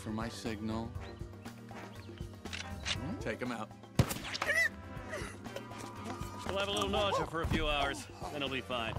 for my signal. Hmm? Take him out. We'll have a little nausea for a few hours, then he'll be fine.